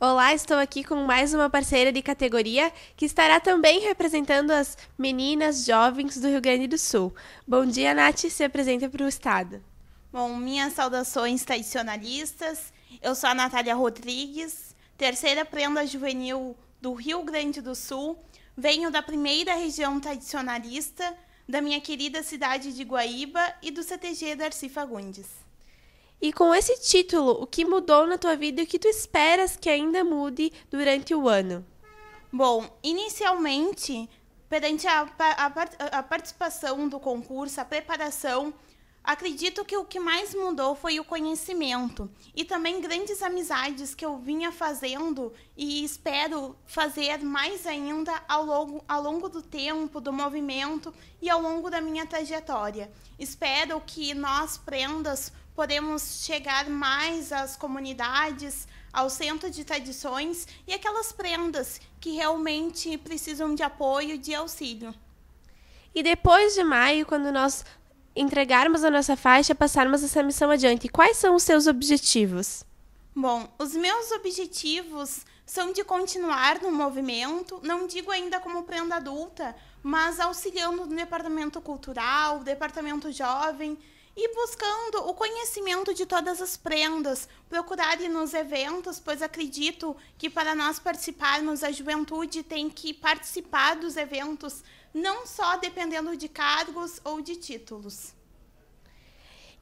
Olá, estou aqui com mais uma parceira de categoria que estará também representando as meninas jovens do Rio Grande do Sul. Bom dia, Nath, se apresenta para o Estado. Bom, minhas saudações tradicionalistas. Eu sou a Natália Rodrigues, terceira prenda juvenil do Rio Grande do Sul. Venho da primeira região tradicionalista, da minha querida cidade de Guaíba e do CTG Darcy Fagundes. E com esse título, o que mudou na tua vida e o que tu esperas que ainda mude durante o ano? Bom, inicialmente, perante a, a, a participação do concurso, a preparação, Acredito que o que mais mudou foi o conhecimento e também grandes amizades que eu vinha fazendo e espero fazer mais ainda ao longo, ao longo do tempo, do movimento e ao longo da minha trajetória. Espero que nós, prendas, podemos chegar mais às comunidades, ao centro de tradições e aquelas prendas que realmente precisam de apoio de auxílio. E depois de maio, quando nós entregarmos a nossa faixa, passarmos essa missão adiante. Quais são os seus objetivos? Bom, os meus objetivos são de continuar no movimento, não digo ainda como prenda adulta, mas auxiliando no departamento cultural, departamento jovem e buscando o conhecimento de todas as prendas, procurar ir nos eventos, pois acredito que para nós participarmos, a juventude tem que participar dos eventos, não só dependendo de cargos ou de títulos.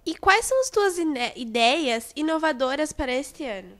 E quais são as tuas ideias inovadoras para este ano?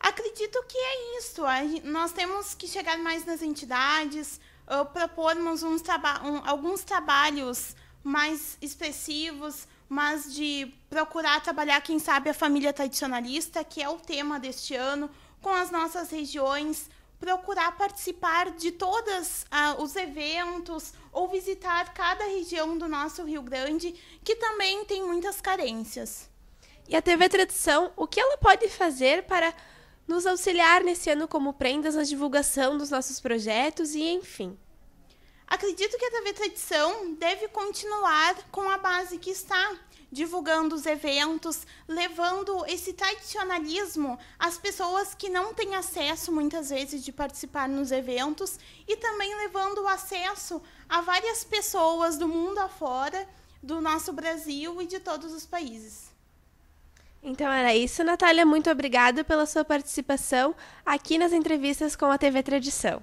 Acredito que é isso. Nós temos que chegar mais nas entidades, uh, propormos uns traba um, alguns trabalhos mais expressivos, mas de procurar trabalhar, quem sabe, a família tradicionalista, que é o tema deste ano, com as nossas regiões, procurar participar de todos ah, os eventos ou visitar cada região do nosso Rio Grande, que também tem muitas carências. E a TV Tradição, o que ela pode fazer para nos auxiliar nesse ano como prendas na divulgação dos nossos projetos e enfim? Acredito que a TV Tradição deve continuar com a base que está, divulgando os eventos, levando esse tradicionalismo às pessoas que não têm acesso muitas vezes de participar nos eventos e também levando o acesso a várias pessoas do mundo afora, do nosso Brasil e de todos os países. Então era isso, Natália. Muito obrigada pela sua participação aqui nas entrevistas com a TV Tradição.